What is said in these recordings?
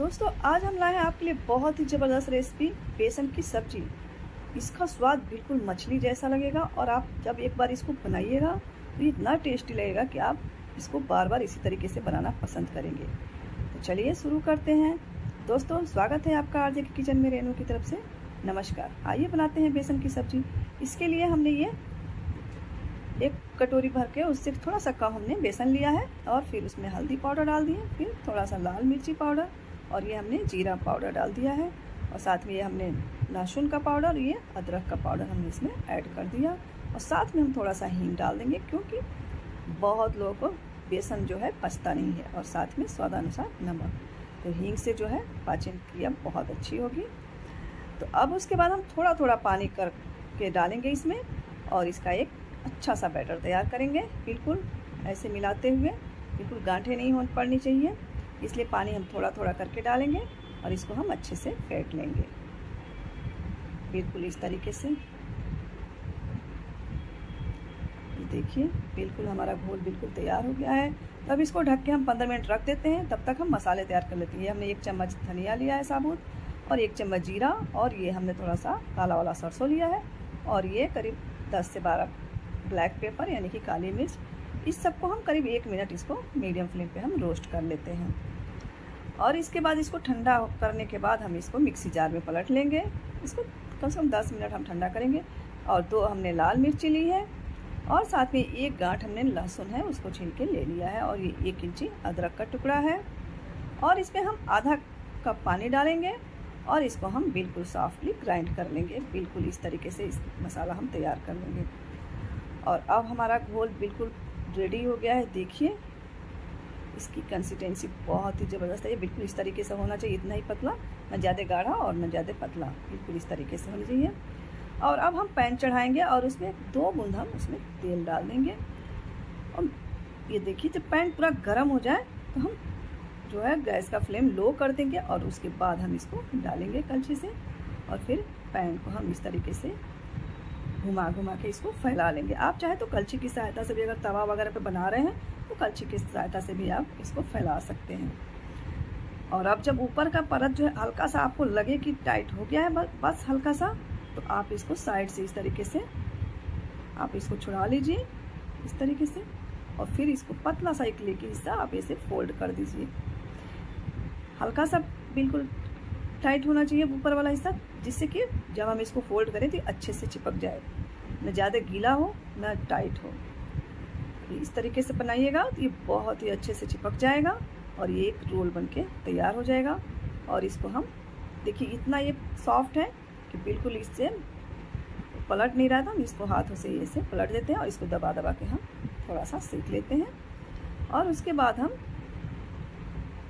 दोस्तों, आज हम लाए हैं आपके लिए बहुत ही ज़बरदस्त रेसिपी बेसन की सब्ज़ी। इसका स्वाद बिल्कुल मछली जैसा लगेगा और आप जब एक बार इसको बनाइएगा तो इतना टेस्टी लगेगा कि आप इसको बार बार इसी तरीके से बनाना पसंद करेंगे। तो चलिए शुरू करते हैं। दोस्तों, स्वागत है आपका आरजे के किचन में रेनू की तरफ़ से। नमस्कार। आइए बनाते हैं बेसन की सब्ज़ी। इसके लिए हमने ये एक कटोरी भर के उससे थोड़ा सा कम हमने बेसन लिया है और फिर उसमें हल्दी पाउडर डाल दिए, फिर थोड़ा सा लाल मिर्ची पाउडर और ये हमने जीरा पाउडर डाल दिया है और साथ में ये हमने लहसुन का पाउडर, ये अदरक का पाउडर हमने इसमें ऐड कर दिया। और साथ में हम थोड़ा सा हींग डाल देंगे क्योंकि बहुत लोगों को बेसन जो है पचता नहीं है और साथ में स्वादानुसार नमक। तो हींग से जो है पाचन क्रिया बहुत अच्छी होगी। तो अब उसके बाद हम थोड़ा थोड़ा पानी करके डालेंगे इसमें और इसका एक अच्छा सा बैटर तैयार करेंगे। बिल्कुल ऐसे मिलाते हुए, बिल्कुल गांठे नहीं हो पड़नी चाहिए। इसलिए पानी हम थोड़ा थोड़ा करके डालेंगे और इसको हम अच्छे से फेंट लेंगे। बिल्कुल इस तरीके से। देखिए, बिल्कुल हमारा घोल बिल्कुल तैयार हो गया है। तब इसको ढक के हम पंद्रह मिनट रख देते हैं, तब तक हम मसाले तैयार कर लेते हैं। हमने एक चम्मच धनिया लिया है साबुत और एक चम्मच जीरा और ये हमने थोड़ा सा काला वाला सरसों लिया है और ये करीब 10 से 12 ब्लैक पेपर यानी कि काली मिर्च इस सबको हम करीब एक मिनट इसको मीडियम फ्लेम पे हम रोस्ट कर लेते हैं। और इसके बाद इसको ठंडा करने के बाद हम इसको मिक्सी जार में पलट लेंगे। इसको कम से कम दस मिनट हम ठंडा करेंगे। और दो हमने लाल मिर्ची ली है और साथ में एक गांठ हमने लहसुन है, उसको छील के ले लिया है और ये एक इंची अदरक का टुकड़ा है। और इसमें हम आधा कप पानी डालेंगे और इसको हम बिल्कुल सॉफ्टली ग्राइंड कर लेंगे। बिल्कुल इस तरीके से इस मसाला हम तैयार कर लेंगे। और अब हमारा घोल बिल्कुल रेडी हो गया है, देखिए। इसकी कंसिस्टेंसी बहुत ही ज़बरदस्त है। ये बिल्कुल इस तरीके से होना चाहिए, इतना ही पतला, न ज़्यादा गाढ़ा और न ज़्यादा पतला। बिल्कुल इस तरीके से होनी चाहिए। और अब हम पैन चढ़ाएँगे और उसमें दो बूंद हम उसमें तेल डाल देंगे। और ये देखिए, जब पैन पूरा गर्म हो जाए तो हम जो है गैस का फ्लेम लो कर देंगे और उसके बाद हम इसको डालेंगे कलछी से। और फिर पैन को हम इस तरीके से घुमा घुमा के इसको फैला लेंगे। आप चाहे तो कलछी की सहायता से भी अगर तवा वगैरह पे बना रहे हैं तो कलछी की सहायता से भी आप इसको फैला सकते हैं। और अब जब ऊपर का परत जो है हल्का सा आपको लगे कि टाइट हो गया है, बस हल्का सा तो आप इसको साइड से इस तरीके से, आप इसको छुड़ा लीजिए इस तरीके से, और फिर इसको पतला सा एक लेके हिस्सा आप इसे फोल्ड कर दीजिए। हल्का सा बिल्कुल टाइट होना चाहिए ऊपर वाला हिस्सा जिससे कि जब हम इसको फोल्ड करें तो अच्छे से चिपक जाए। ना ज़्यादा गीला हो, ना टाइट हो। इस तरीके से बनाइएगा तो ये बहुत ही अच्छे से चिपक जाएगा और ये एक रोल बन के तैयार हो जाएगा। और इसको हम, देखिए इतना ये सॉफ्ट है कि बिल्कुल इससे पलट नहीं रहा था। हम इसको हाथों से ऐसे पलट देते हैं और इसको दबा दबा के हम थोड़ा सा सेक लेते हैं। और उसके बाद हम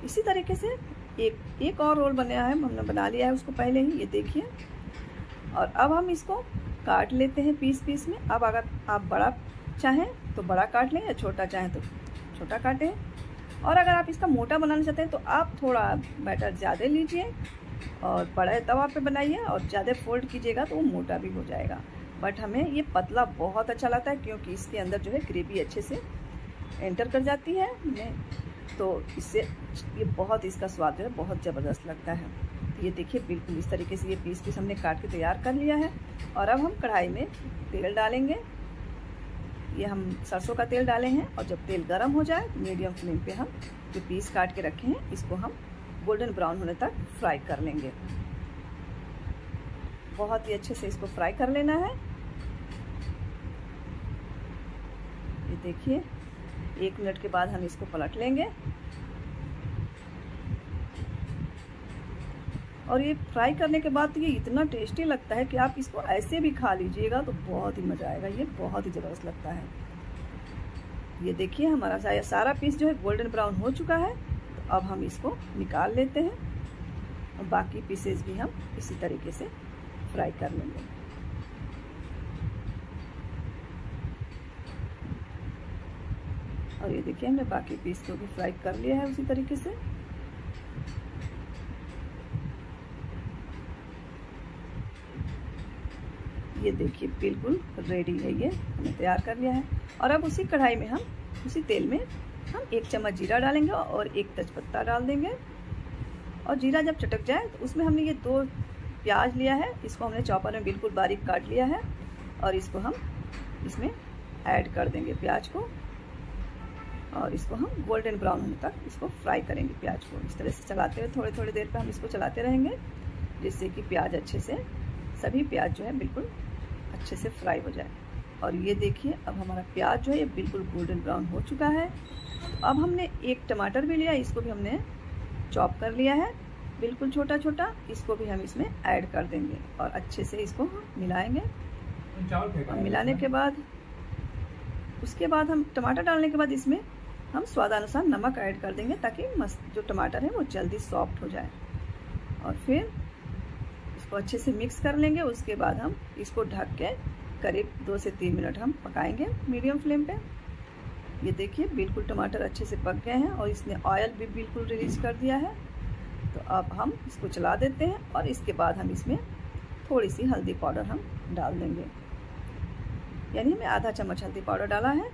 इसी तरीके से एक एक और रोल बनाया है, हमने बना लिया है उसको पहले ही, ये देखिए। और अब हम इसको काट लेते हैं पीस पीस में। अब अगर आप बड़ा चाहें तो बड़ा काट लें या छोटा चाहें तो छोटा काटें। और अगर आप इसका मोटा बनाना चाहते हैं तो आप थोड़ा बैटर ज़्यादा लीजिए और बड़े तवा पे बनाइए और ज़्यादा फोल्ड कीजिएगा तो वो मोटा भी हो जाएगा। बट हमें ये पतला बहुत अच्छा लगता है क्योंकि इसके अंदर जो है ग्रेवी अच्छे से एंटर कर जाती है। तो इससे, ये बहुत इसका स्वाद है, बहुत ज़बरदस्त लगता है। तो ये देखिए, बिल्कुल इस तरीके से ये पीस पीस हमने काट के तैयार कर लिया है। और अब हम कढ़ाई में तेल डालेंगे। ये हम सरसों का तेल डाले हैं और जब तेल गर्म हो जाए तो मीडियम फ्लेम पे हम जो पीस काट के रखे हैं, इसको हम गोल्डन ब्राउन होने तक फ्राई कर लेंगे। बहुत ही अच्छे से इसको फ्राई कर लेना है। ये देखिए एक मिनट के बाद हम इसको पलट लेंगे। और ये फ्राई करने के बाद तो ये इतना टेस्टी लगता है कि आप इसको ऐसे भी खा लीजिएगा तो बहुत ही मज़ा आएगा। ये बहुत ही ज़बरदस्त लगता है। ये देखिए, हमारा सारा पीस जो है गोल्डन ब्राउन हो चुका है। तो अब हम इसको निकाल लेते हैं और बाकी पीसेस भी हम इसी तरीके से फ्राई कर लेंगे। और ये देखिए, हमने बाकी पीस को भी फ्राई कर लिया है उसी तरीके से। ये देखिए, बिल्कुल रेडी है ये। हमने तैयार कर लिया है। और अब उसी कढ़ाई में हम, उसी तेल में हम एक चम्मच जीरा डालेंगे और एक तेजपत्ता डाल देंगे। और जीरा जब चटक जाए तो उसमें हमने ये दो प्याज लिया है। इसको हमने चॉपर में बिल्कुल बारीक काट लिया है और इसको हम इसमें ऐड कर देंगे प्याज को। और इसको हम गोल्डन ब्राउन होने तक इसको फ्राई करेंगे प्याज को। इस तरह से चलाते हुए थोड़ी थोड़ी देर पर हम इसको चलाते रहेंगे जिससे कि प्याज अच्छे से सभी प्याज जो है बिल्कुल अच्छे से फ्राई हो जाए। और ये देखिए अब हमारा प्याज जो है ये बिल्कुल गोल्डन ब्राउन हो चुका है। तो अब हमने एक टमाटर भी लिया इसको भी हमने चॉप कर लिया है। बिल्कुल छोटा छोटा इसको भी हम इसमें ऐड कर देंगे और अच्छे से इसको मिलाएँगे। और मिलाने के बाद उसके बाद हम टमाटर डालने के बाद इसमें हम स्वादानुसार नमक ऐड कर देंगे ताकि जो टमाटर है वो जल्दी सॉफ्ट हो जाए। और फिर इसको अच्छे से मिक्स कर लेंगे। उसके बाद हम इसको ढक के करीब दो से तीन मिनट हम पकाएँगे मीडियम फ्लेम पे। ये देखिए, बिल्कुल टमाटर अच्छे से पक गए हैं और इसने ऑयल भी बिल्कुल रिलीज़ कर दिया है। तो अब हम इसको चला देते हैं और इसके बाद हम इसमें थोड़ी सी हल्दी पाउडर हम डाल देंगे। यानी हमें आधा चम्मच हल्दी पाउडर डाला है।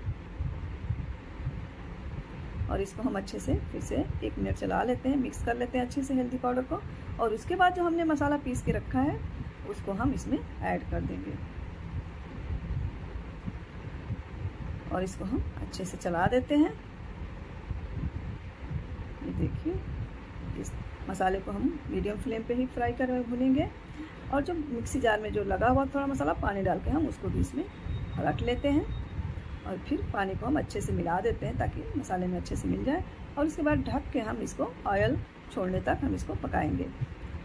और इसको हम अच्छे से फिर से एक मिनट चला लेते हैं मिक्स कर लेते हैं अच्छे से हल्दी पाउडर को। और उसके बाद जो हमने मसाला पीस के रखा है, उसको हम इसमें ऐड कर देंगे। और इसको हम अच्छे से चला देते हैं। ये देखिए, इस मसाले को हम मीडियम फ्लेम पे ही फ्राई कर भुनेंगे और जो मिक्सी जार में जो लगा हुआ थोड़ा मसाला, पानी डाल के हम उसको भी इसमें रख लेते हैं। और फिर पानी को हम अच्छे से मिला देते हैं ताकि मसाले में अच्छे से मिल जाए। और उसके बाद ढक के हम इसको ऑयल छोड़ने तक हम इसको पकाएँगे।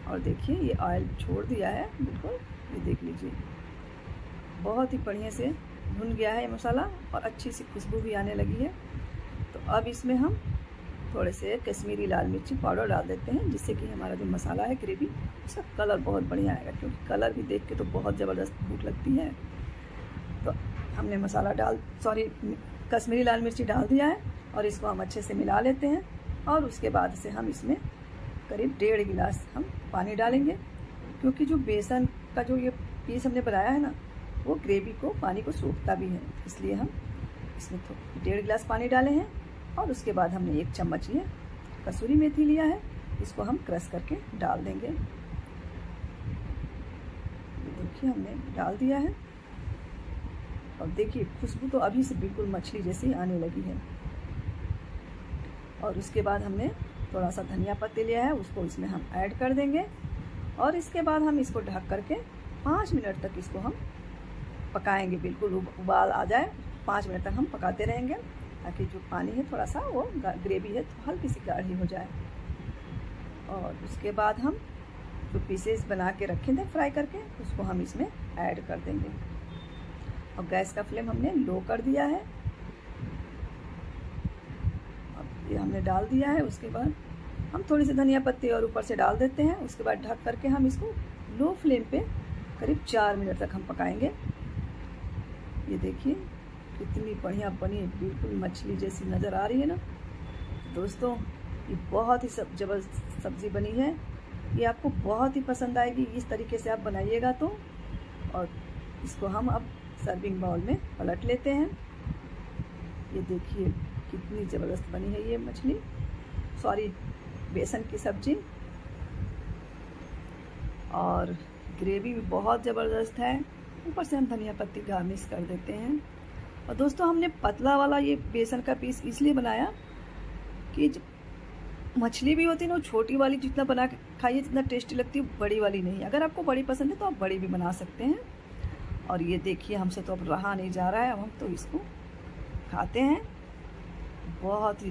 और देखिए, ये ऑयल छोड़ दिया है। बिल्कुल, ये देख लीजिए। बहुत ही बढ़िया से भुन गया है ये मसाला और अच्छी सी खुशबू भी आने लगी है। तो अब इसमें हम थोड़े से कश्मीरी लाल मिर्ची पाउडर डाल देते हैं, जिससे कि हमारा जो मसाला है, ग्रेवी, उसका कलर बहुत बढ़िया आएगा। क्योंकि कलर भी देख के तो बहुत ज़बरदस्त भूख लगती है। हमने मसाला डाल सॉरी कश्मीरी लाल मिर्ची डाल दिया है और इसको हम अच्छे से मिला लेते हैं और उसके बाद से हम इसमें करीब डेढ़ गिलास हम पानी डालेंगे। क्योंकि जो बेसन का जो ये पीस हमने बनाया है ना, वो ग्रेवी को, पानी को सूखता भी है। इसलिए हम इसमें डेढ़ गिलास पानी डाले हैं और उसके बाद हमने एक चम्मच ये कसूरी मेथी लिया है। इसको हम क्रश करके डाल देंगे। देखिए हमने डाल दिया है। और देखिए, खुशबू तो अभी से बिल्कुल मछली जैसी आने लगी है। और उसके बाद हमने थोड़ा सा धनिया पत्ते लिया है, उसको इसमें हम ऐड कर देंगे। और इसके बाद हम इसको ढक करके पाँच मिनट तक इसको हम पकाएँगे। बिल्कुल उबाल आ जाए। पाँच मिनट तक हम पकाते रहेंगे, ताकि जो पानी है थोड़ा सा वो ग्रेवी है तो हल्की सी गाढ़ी हो जाए। और उसके बाद हम जो पीसेस बना के रखे थे फ्राई करके, उसको हम इसमें ऐड कर देंगे। और गैस का फ्लेम हमने लो कर दिया है। अब ये हमने डाल दिया है, उसके बाद हम थोड़ी सी धनिया पत्ती और ऊपर से डाल देते हैं। उसके बाद ढक करके हम इसको लो फ्लेम पे करीब चार मिनट तक हम पकाएँगे। ये देखिए, कितनी बढ़िया बनी, बिल्कुल मछली जैसी नज़र आ रही है ना। दोस्तों, ये बहुत ही सब ज़बरदस्त सब्ज़ी बनी है। ये आपको बहुत ही पसंद आएगी। इस तरीके से आप बनाइएगा तो। और इसको हम अब सर्विंग बाउल में पलट लेते हैं। ये देखिए कितनी ज़बरदस्त बनी है ये मछली। सॉरी, बेसन की सब्ज़ी। और ग्रेवी भी बहुत ज़बरदस्त है। ऊपर से हम धनिया पत्ती गार्निश कर देते हैं। और दोस्तों, हमने पतला वाला ये बेसन का पीस इसलिए बनाया कि मछली भी होती है ना छोटी वाली जितना बना खाइए, जितना टेस्टी लगती है बड़ी वाली नहीं। अगर आपको बड़ी पसंद है तो आप बड़ी भी बना सकते हैं। और ये देखिए हमसे तो अब रहा नहीं जा रहा है। अब हम तो इसको खाते हैं। बहुत ही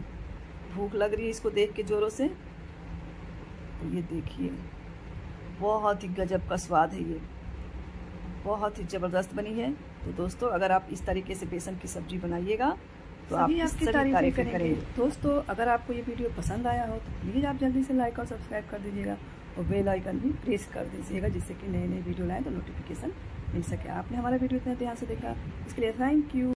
भूख लग रही है इसको देख के ज़ोरों से। तो ये देखिए बहुत ही गजब का स्वाद है ये। बहुत ही ज़बरदस्त बनी है। तो दोस्तों अगर आप इस तरीके से बेसन की सब्ज़ी बनाइएगा तो आप इसकी तारीफ़ करेंगे। दोस्तों अगर आपको ये वीडियो पसंद आया हो तो प्लीज़ आप जल्दी से लाइक और सब्सक्राइब कर दीजिएगा। और बेल आइकन भी प्रेस कर दीजिएगा जिससे कि नए नए वीडियो लाएँ तो नोटिफिकेशन मिल सके आपने हमारा वीडियो इतना ध्यान से देखा? इसके लिए थैंक यू